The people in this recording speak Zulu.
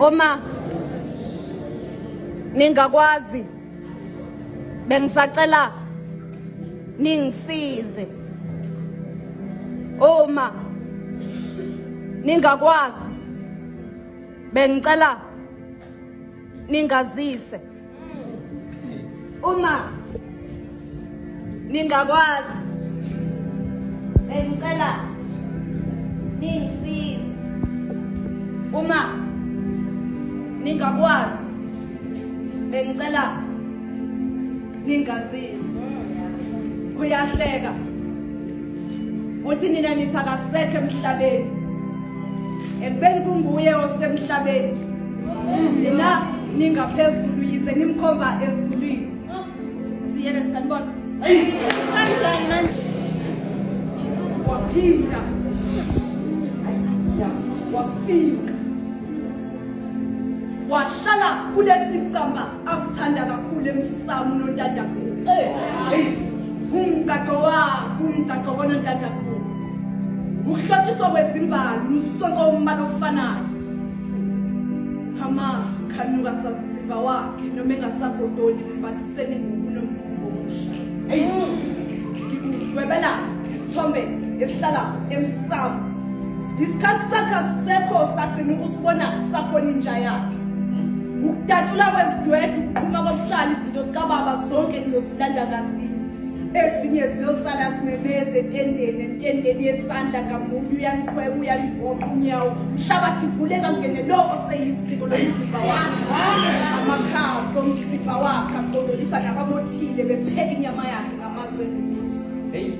Oma ningakwazi. Bengisacela ningisize. Uma ningakwazi. Bengicela ningazise. Uma ningakwazi. Bengicela ningisize. Uma ningakwazi. Bengicela ningazise uyahleka. Uthi nina nithi akasekho emhlabeni. Ekubeni kunguye osemhlabeni. Nina ningaphezulu yize nimkhomba year and sunburn. Sunshine, Wapinga. Wapinga. Wahlala kule sicamba asithanda kakhulu emsamu nontandakhulu. Umdako wakho, umdako konontandakhulu. Ukuhlotshiswa kwezimbali, umsoko wombala ofanayo. Hama, khanuka samsiva wakhe noma engasagodoli umpathisene ngikudwebela isithombe esihlala emsamu isikhathi sakhe asisekho sagcina ukusibona sakhona intsha yakhe. Ukudatshulwa kwezidwede ukuqhuma kobuhlala izinto zikababa zonke ngiyozilanda kazinye ezinye ziyosala zimemeze etendeni entendeni yesandla ngamunye uyaniqweba uyanigoqa unyawo. Mhlabathi ivuleka ngene lo oseyisiko lomzimba wakhe. Amakhazi omzimba wakhe ambololisa nabamothile bepheka inyama yakhe ngamazwe noluzo sihlahla sifisa